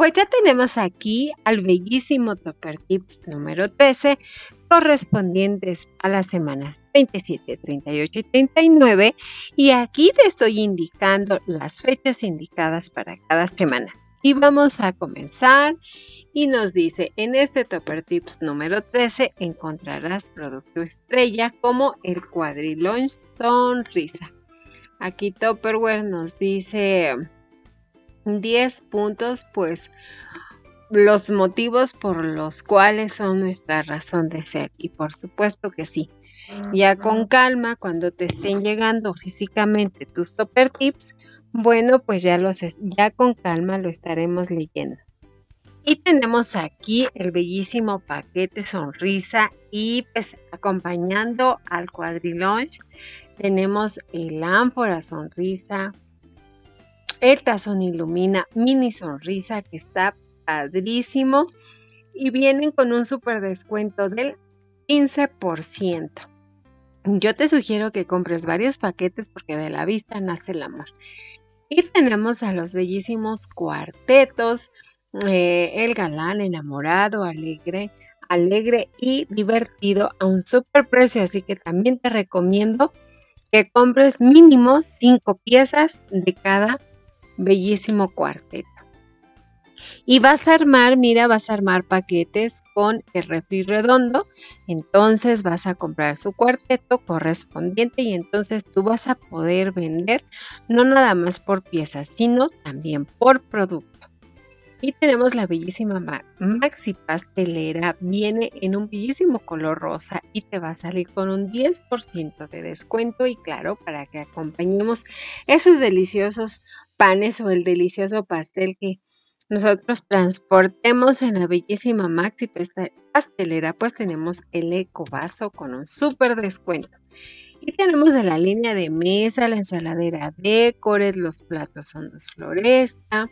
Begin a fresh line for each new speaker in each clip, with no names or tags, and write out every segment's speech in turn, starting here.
pues ya tenemos aquí al bellísimo Topper Tips número 13, correspondientes a las semanas 37, 38 y 39. Y aquí te estoy indicando las fechas indicadas para cada semana. Y vamos a comenzar. Y nos dice, en este Topper Tips número 13 encontrarás producto estrella como el cuadrilón sonrisa. Aquí Topperware nos dice 10 puntos, pues los motivos por los cuales son nuestra razón de ser. Y por supuesto que sí. Ya con calma, cuando te estén llegando físicamente tus super tips, bueno, pues ya, los, ya con calma lo estaremos leyendo. Y tenemos aquí el bellísimo paquete sonrisa y pues acompañando al cuadrilonge tenemos el ánfora sonrisa, el tazón ilumina mini sonrisa que está padrísimo y vienen con un super descuento del 15%. Yo te sugiero que compres varios paquetes porque de la vista nace el amor. Y tenemos a los bellísimos cuartetos, eh, el galán enamorado, alegre, alegre y divertido a un super precio. Así que también te recomiendo que compres mínimo 5 piezas de cada bellísimo cuarteto. Y vas a armar, mira, vas a armar paquetes con el refri redondo. Entonces vas a comprar su cuarteto correspondiente y entonces tú vas a poder vender no nada más por piezas, sino también por producto. Y tenemos la bellísima Maxi Pastelera. Viene en un bellísimo color rosa y te va a salir con un 10% de descuento. Y claro, para que acompañemos esos deliciosos panes o el delicioso pastel que nosotros transportemos en la bellísima Maxi Pastelera, pues tenemos el eco vaso con un súper descuento. Y tenemos de la línea de mesa, la ensaladera Decoret, los platos hondos Floresta,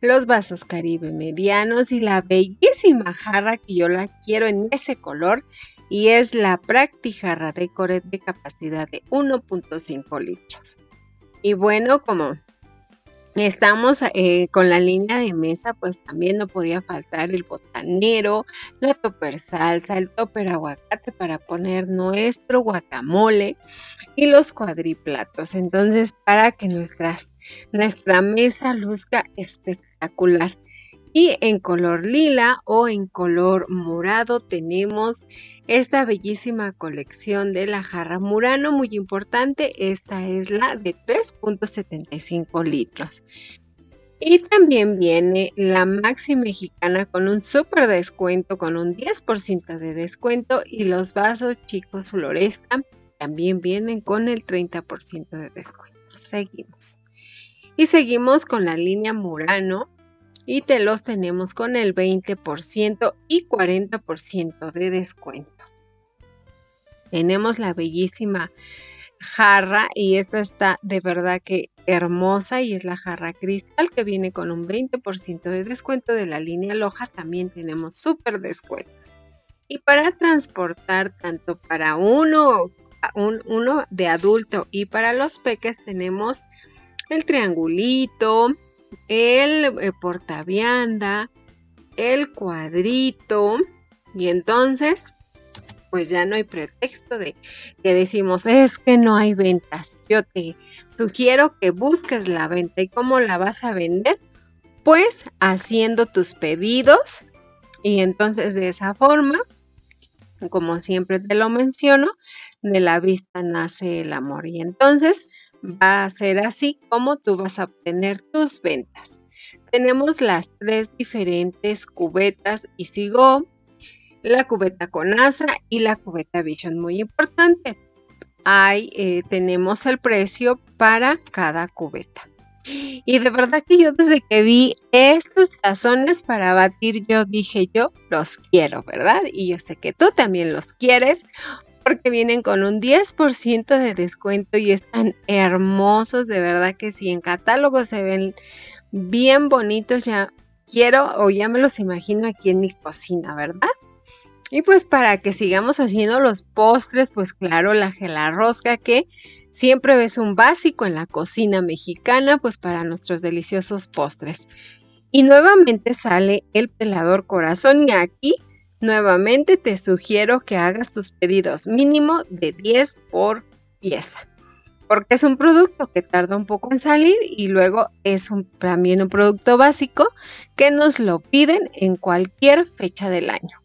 los vasos Caribe medianos y la bellísima jarra que yo la quiero en ese color y es la Practijarra Decoret de capacidad de 1.5 litros. Y bueno, como Estamos eh, con la línea de mesa, pues también no podía faltar el botanero, la topper salsa, el topper aguacate para poner nuestro guacamole y los cuadriplatos. Entonces, para que nuestra mesa luzca espectacular. Y en color lila o en color morado tenemos esta bellísima colección de la jarra Murano, muy importante. Esta es la de 3.75 litros. Y también viene la Maxi Mexicana con un súper descuento, con un 10% de descuento. Y los vasos chicos Floresta también vienen con el 30% de descuento. Seguimos. Y seguimos con la línea Murano y te los tenemos con el 20% y 40% de descuento. Tenemos la bellísima jarra y esta está de verdad que hermosa y es la jarra cristal que viene con un 20% de descuento de la línea Loja. También tenemos súper descuentos. Y para transportar tanto para uno, uno de adulto y para los peques tenemos el triangulito, el eh, portavianda, el cuadrito. Y entonces, pues ya no hay pretexto de que decimos, es que no hay ventas. Yo te sugiero que busques la venta y cómo la vas a vender. Pues haciendo tus pedidos y entonces de esa forma, como siempre te lo menciono, de la vista nace el amor. Y entonces va a ser así como tú vas a obtener tus ventas. Tenemos las tres diferentes cubetas y sigo la cubeta con asa y la cubeta Vision, muy importante. Ahí eh, tenemos el precio para cada cubeta. Y de verdad que yo desde que vi estos tazones para batir, yo dije yo los quiero, ¿verdad? Y yo sé que tú también los quieres porque vienen con un 10% de descuento y están hermosos, de verdad que si en catálogo se ven bien bonitos, ya quiero o ya me los imagino aquí en mi cocina, ¿verdad? Y pues para que sigamos haciendo los postres, pues claro, la gelarrosca que siempre es un básico en la cocina mexicana, pues para nuestros deliciosos postres. Y nuevamente sale el pelador corazón y aquí nuevamente te sugiero que hagas tus pedidos mínimo de 10 por pieza. Porque es un producto que tarda un poco en salir y luego es un, también un producto básico que nos lo piden en cualquier fecha del año.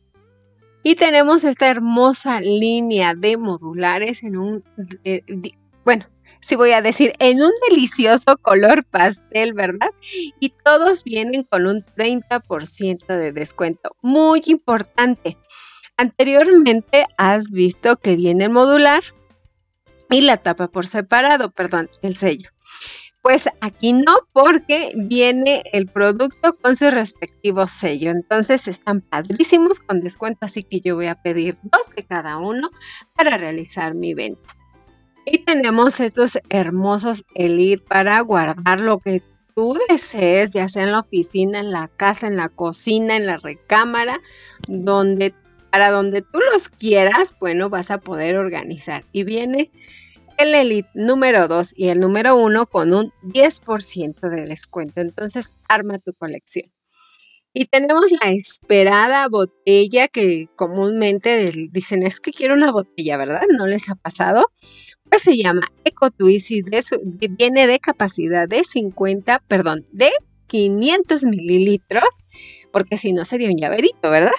Y tenemos esta hermosa línea de modulares en un, bueno, sí voy a decir, en un delicioso color pastel, ¿verdad? Y todos vienen con un 30% de descuento. Muy importante. Anteriormente has visto que viene el modular y la tapa por separado, perdón, el sello. Pues aquí no, porque viene el producto con su respectivo sello. Entonces están padrísimos con descuento, así que yo voy a pedir dos de cada uno para realizar mi venta. Y tenemos estos hermosos Elite para guardar lo que tú desees, ya sea en la oficina, en la casa, en la cocina, en la recámara, donde para donde tú los quieras, bueno, vas a poder organizar. Y viene el Elite número 2 y el número 1 con un 10% de descuento. Entonces, arma tu colección. Y tenemos la esperada botella que comúnmente dicen es que quiero una botella, ¿verdad? ¿No les ha pasado? Pues se llama Eco Twist y viene de capacidad de 50, perdón, de 500 mililitros, porque si no sería un llaverito, ¿verdad?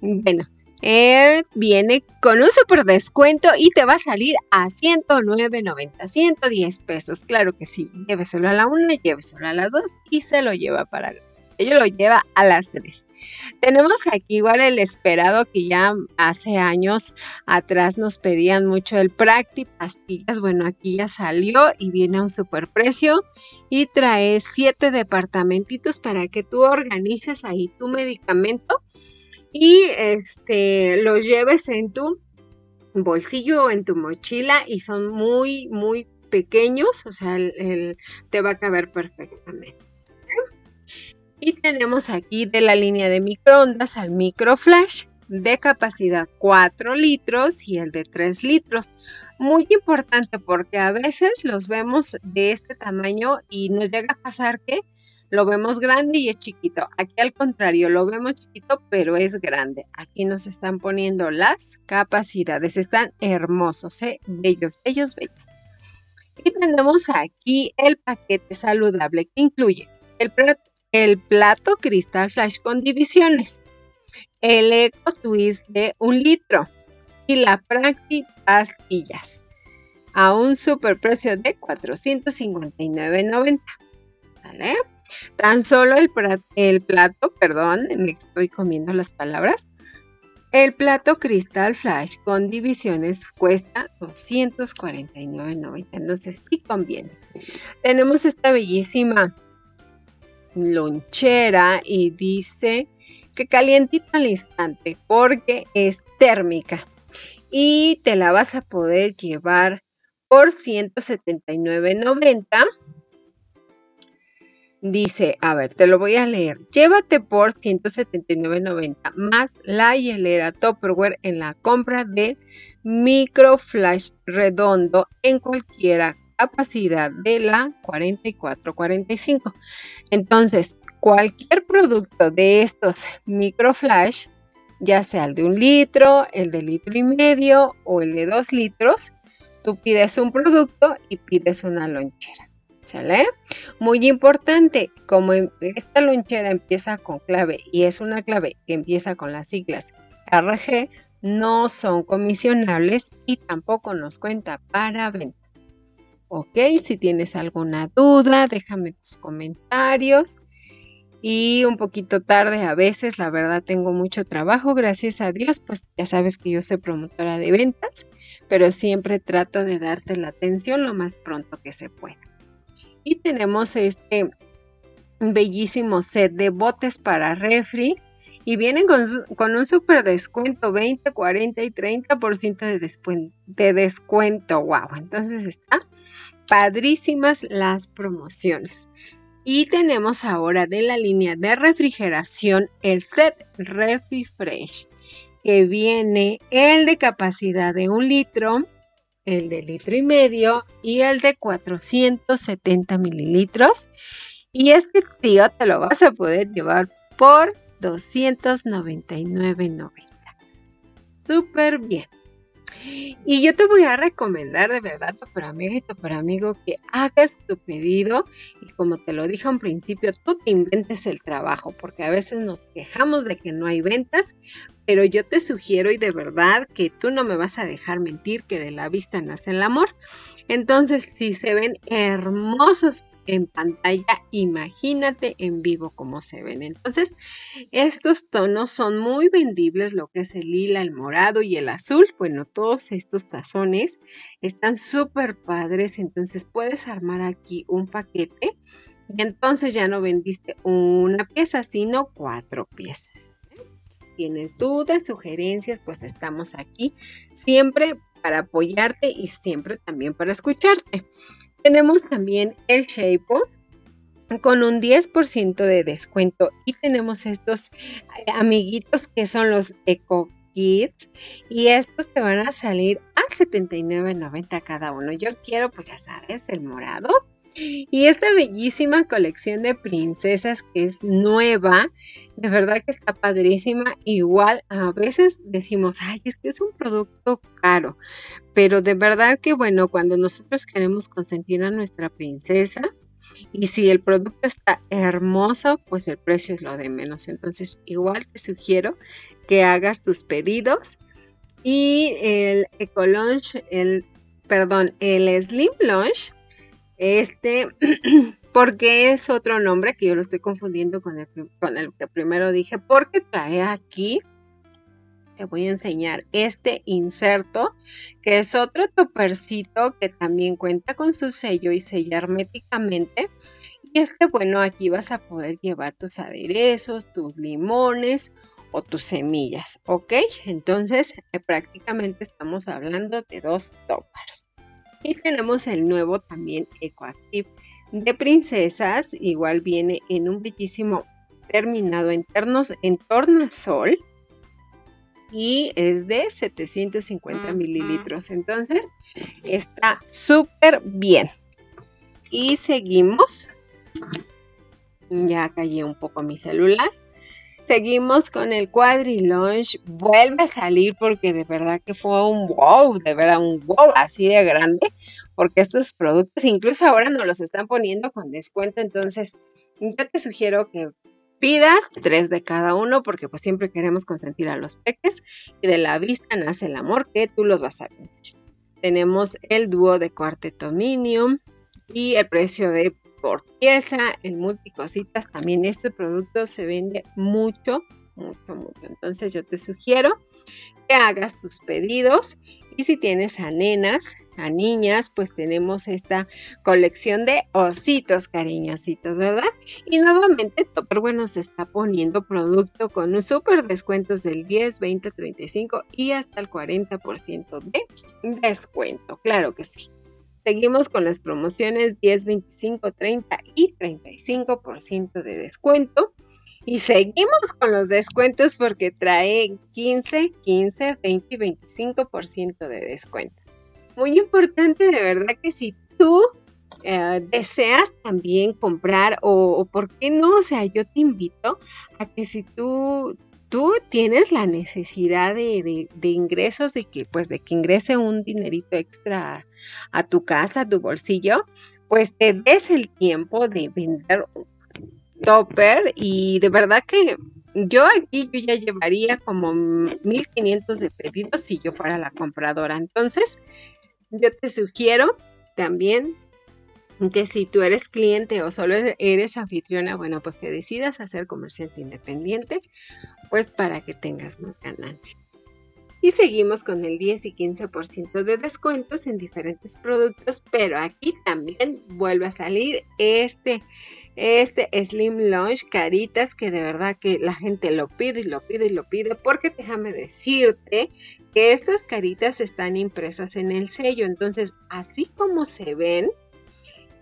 Bueno, eh, viene con un super descuento y te va a salir a 109.90, 110 pesos. Claro que sí, lléveselo a la una, lléveselo a las dos y se lo lleva para ella lo lleva a las tres. Tenemos aquí igual el esperado que ya hace años atrás nos pedían mucho el Practi pastillas. Bueno, aquí ya salió y viene a un super precio y trae siete departamentitos para que tú organices ahí tu medicamento y este lo lleves en tu bolsillo o en tu mochila y son muy muy pequeños, o sea, te va a caber perfectamente. Y tenemos aquí de la línea de microondas al microflash de capacidad 4 litros y el de 3 litros. Muy importante porque a veces los vemos de este tamaño y nos llega a pasar que lo vemos grande y es chiquito. Aquí al contrario, lo vemos chiquito pero es grande. Aquí nos están poniendo las capacidades. Están hermosos, ¿eh? bellos, bellos, bellos. Y tenemos aquí el paquete saludable que incluye el, el plato cristal flash con divisiones, el Eco Twist de un litro y la Practi pastillas a un superprecio de 459.90. ¿Vale? Tan solo el, el plato, perdón, me estoy comiendo las palabras. El plato cristal flash con divisiones cuesta 249.90, entonces sí conviene. Tenemos esta bellísima lonchera y dice que calientita al instante porque es térmica y te la vas a poder llevar por 179.90. Dice, a ver, te lo voy a leer. Llévate por 179.90 más la hielera Tupperware en la compra de micro flash redondo en cualquiera capacidad de la 4445. Entonces, cualquier producto de estos microflash, ya sea el de un litro, el de litro y medio o el de dos litros, tú pides un producto y pides una lonchera. ¿Sale? Muy importante, como em, esta lonchera empieza con clave y es una clave que empieza con las siglas RG, no son comisionables y tampoco nos cuenta para venta. Ok, si tienes alguna duda, déjame tus comentarios. Y un poquito tarde a veces, la verdad tengo mucho trabajo, gracias a Dios, pues ya sabes que yo soy promotora de ventas, pero siempre trato de darte la atención lo más pronto que se pueda. Y tenemos este bellísimo set de botes para refri y vienen con, con un super descuento, 20, 40 y 30% de descuento, de descuento. Wow, entonces está padrísimas las promociones. Y tenemos ahora de la línea de refrigeración el set Refresh, que viene el de capacidad de un litro, el de litro y medio y el de 470 mililitros. Y este trío te lo vas a poder llevar por 299.90. Súper bien. Y yo te voy a recomendar de verdad, para amiga y para amigo, que hagas tu pedido y como te lo dije al principio, tú te inventes el trabajo, porque a veces nos quejamos de que no hay ventas, pero yo te sugiero y de verdad que tú no me vas a dejar mentir que de la vista nace el amor. Entonces, si se ven hermosos en pantalla, imagínate en vivo cómo se ven. Entonces, estos tonos son muy vendibles, lo que es el lila, el morado y el azul. Bueno, todos estos tazones están súper padres, entonces puedes armar aquí un paquete y entonces ya no vendiste una pieza, sino cuatro piezas. Tienes dudas, sugerencias, pues estamos aquí siempre para apoyarte y siempre también para escucharte. Tenemos también el Shape con un 10% de descuento y tenemos estos eh, amiguitos que son los Eco Kids y estos te van a salir a $79.90 cada uno. Yo quiero, pues ya sabes, el morado. Y esta bellísima colección de princesas que es nueva, de verdad que está padrísima. Igual a veces decimos, ay, es que es un producto caro. Pero de verdad que bueno, cuando nosotros queremos consentir a nuestra princesa, y si el producto está hermoso, pues el precio es lo de menos. Entonces, igual te sugiero que hagas tus pedidos. Y el Eco el, perdón, el Slim Launch este, porque es otro nombre que yo lo estoy confundiendo con el, que primero dije, porque trae aquí, te voy a enseñar este inserto, que es otro topercito que también cuenta con su sello y sella herméticamente. Y este, bueno, aquí vas a poder llevar tus aderezos, tus limones o tus semillas, ¿ok? Entonces, eh, prácticamente estamos hablando de dos toppers. Y tenemos el nuevo también EcoActive de princesas. Igual viene en un bellísimo terminado en, ternos, en tornasol. Y es de 750 mililitros. Entonces está súper bien. Y seguimos. Ya callé un poco mi celular. Seguimos con el Quadrilaunch. Vuelve a salir porque de verdad que fue un wow, de verdad un wow así de grande. Porque estos productos incluso ahora nos los están poniendo con descuento. Entonces yo te sugiero que pidas tres de cada uno porque pues siempre queremos consentir a los peques. Y de la vista nace el amor que tú los vas a vender. Tenemos el dúo de cuarteto Minium y el precio de por pieza, en multicositas también este producto se vende mucho, mucho, mucho. Entonces yo te sugiero que hagas tus pedidos y si tienes a nenas, a niñas, pues tenemos esta colección de ositos cariñositos, ¿verdad? Y nuevamente Topperware nos está poniendo producto con un súper descuentos del 10, 20, 35 y hasta el 40% de descuento. Claro que sí. Seguimos con las promociones 10, 25, 30 y 35% de descuento. Y seguimos con los descuentos porque trae 15, 15, 20 y 25% de descuento. Muy importante de verdad que si tú eh, deseas también comprar o, o, por qué no, o sea, yo te invito a que si tú tú tienes la necesidad de, ingresos, de que, pues, de que ingrese un dinerito extra a, tu casa, a tu bolsillo, pues te des el tiempo de vender topper y de verdad que yo aquí yo ya llevaría como 1500 de pedidos si yo fuera la compradora. Entonces, yo te sugiero también que si tú eres cliente o solo eres anfitriona, bueno, pues te decidas a ser comerciante independiente pues para que tengas más ganancias. Y seguimos con el 10 y 15% de descuentos en diferentes productos, pero aquí también vuelve a salir este, este Slim Launch Caritas que de verdad que la gente lo pide y lo pide y lo pide, porque déjame decirte que estas caritas están impresas en el sello, entonces así como se ven,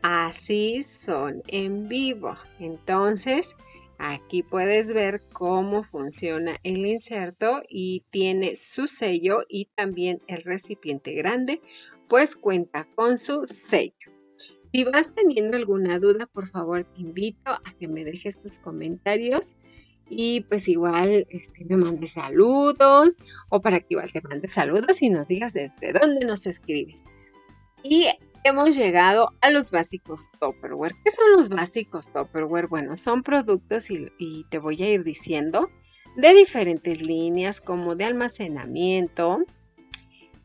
así son en vivo. Entonces, Aquí puedes ver cómo funciona el inserto y tiene su sello y también el recipiente grande, pues cuenta con su sello. si vas teniendo alguna duda, por favor te invito a que me dejes tus comentarios y pues igual este, me mandes saludos o para que igual te mandes saludos y nos digas desde dónde nos escribes. Y hemos llegado a los básicos Tupperware. ¿Qué son los básicos Tupperware? Bueno, son productos y, te voy a ir diciendo de diferentes líneas como de almacenamiento,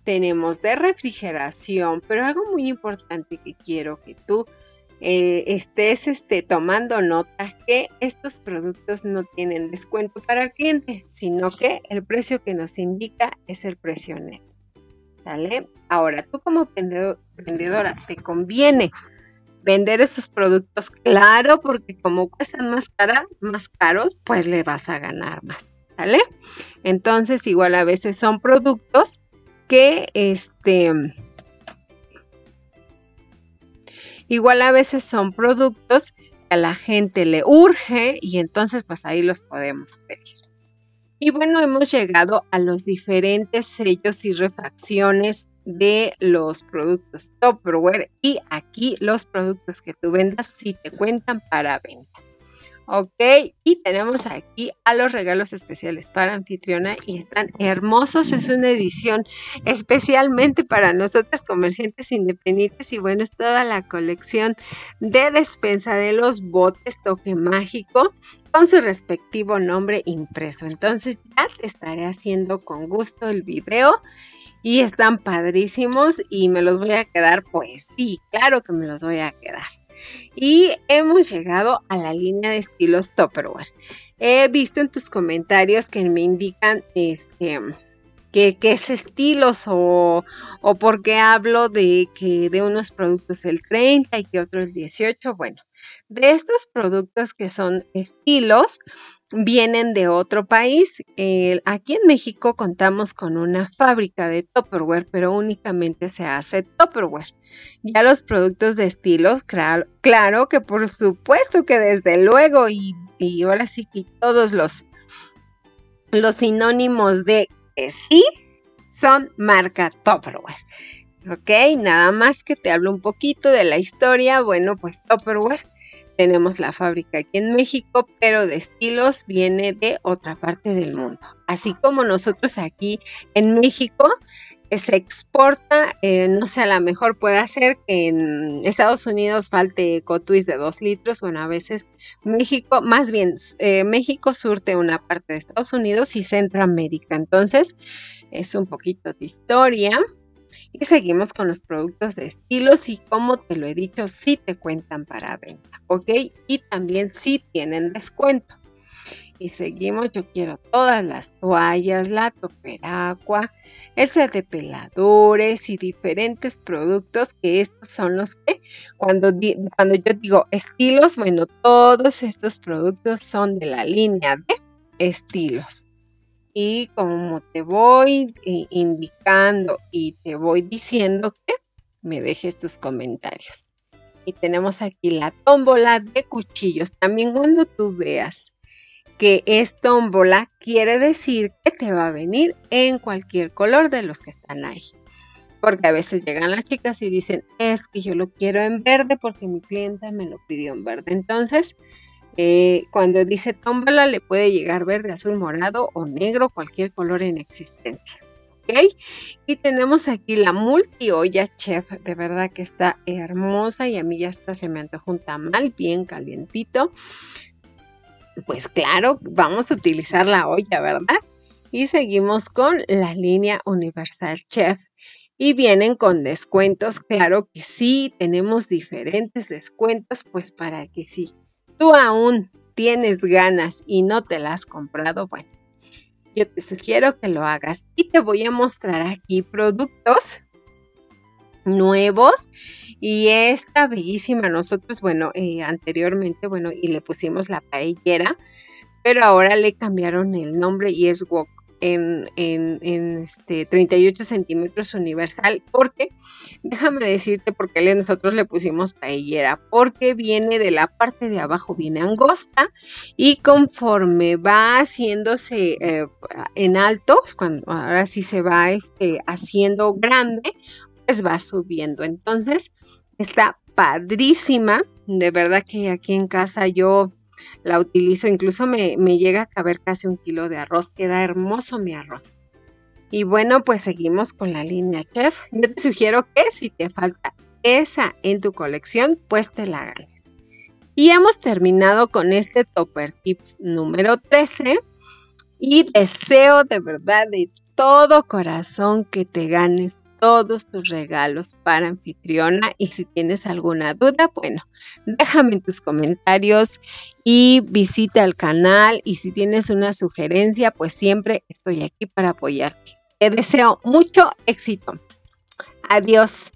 tenemos de refrigeración, pero algo muy importante que quiero que tú eh, estés este, tomando nota que estos productos no tienen descuento para el cliente, sino que el precio que nos indica es el precio neto. ¿Sale? Ahora, tú como vendedora, te conviene vender esos productos, claro, porque como cuestan más cara, más caros, pues le vas a ganar más. ¿Sale? Entonces, igual a veces son productos que este igual a veces son productos que a la gente le urge y entonces pues ahí los podemos pedir. Y bueno, hemos llegado a los diferentes sellos y refacciones de los productos Tupperware y aquí los productos que tú vendas si te cuentan para venta. Ok, y tenemos aquí a los regalos especiales para anfitriona y están hermosos. Es una edición especialmente para nosotros comerciantes independientes y bueno, es toda la colección de despensa de los botes toque mágico con su respectivo nombre impreso. Entonces ya te estaré haciendo con gusto el video y están padrísimos y me los voy a quedar, pues sí, claro que me los voy a quedar. Y hemos llegado a la línea de estilos Tupperware. He visto en tus comentarios que me indican este, que, es estilos o, o por qué hablo de que de unos productos el 30 y que otros 18. Bueno, de estos productos que son estilos, vienen de otro país. aquí en México contamos con una fábrica de Tupperware, pero únicamente se hace Tupperware. Ya los productos de estilos, claro, que por supuesto que desde luego, y, ahora sí que todos los, los sinónimos de sí son marca Tupperware. Ok, nada más que te hablo un poquito de la historia. Bueno, pues Tupperware tenemos la fábrica aquí en México, pero de estilos viene de otra parte del mundo. Así como nosotros aquí en México eh, se exporta, eh, no sé, a lo mejor puede ser que en Estados Unidos falte Cotwist de 2 litros, bueno, a veces México, más bien eh, México surte una parte de Estados Unidos y Centroamérica, entonces es un poquito de historia. Y seguimos con los productos de estilos y como te lo he dicho, sí te cuentan para venta, ¿ok? Y también sí tienen descuento. Y seguimos, yo quiero todas las toallas, la toperagua, el set de peladores y diferentes productos que estos son los que cuando, cuando yo digo estilos, bueno, todos estos productos son de la línea de estilos y como te voy eh, indicando y te voy diciendo que me dejes tus comentarios. Y tenemos aquí la tómbola de cuchillos. También cuando tú veas que es tómbola, quiere decir que te va a venir en cualquier color de los que están ahí. Porque a veces llegan las chicas y dicen, es que yo lo quiero en verde porque mi clienta me lo pidió en verde. Entonces, eh, cuando dice tómbola le puede llegar verde, azul, morado o negro, cualquier color en existencia. ¿ok? Y tenemos aquí la multi olla chef, de verdad que está hermosa y a mí ya está se me antojó un tamal bien calientito. Pues claro, vamos a utilizar la olla, ¿verdad? Y seguimos con la línea Universal Chef. Y vienen con descuentos, claro que sí, tenemos diferentes descuentos, pues para que sí tú aún tienes ganas y no te la has comprado, bueno, yo te sugiero que lo hagas. Y te voy a mostrar aquí productos nuevos y esta bellísima nosotros bueno eh, anteriormente bueno y le pusimos la paellera pero ahora le cambiaron el nombre y es wok en, en, este 38 centímetros universal, porque déjame decirte por qué nosotros le pusimos paellera, porque viene de la parte de abajo, viene angosta y conforme va haciéndose eh, en alto, cuando ahora sí se va este, haciendo grande, pues va subiendo. Entonces, Está padrísima. De verdad que aquí en casa yo la utilizo. Incluso me, me llega a caber casi un kilo de arroz. Queda hermoso mi arroz. Y bueno, pues seguimos con la línea chef. Yo te sugiero que si te falta esa en tu colección, pues te la ganes. Y hemos terminado con este Topper Tips número 13. Y deseo de verdad de todo corazón que te ganes todos tus regalos para anfitriona y si tienes alguna duda, bueno, déjame en tus comentarios y visita el canal y si tienes una sugerencia, pues siempre estoy aquí para apoyarte. Te deseo mucho éxito. Adiós.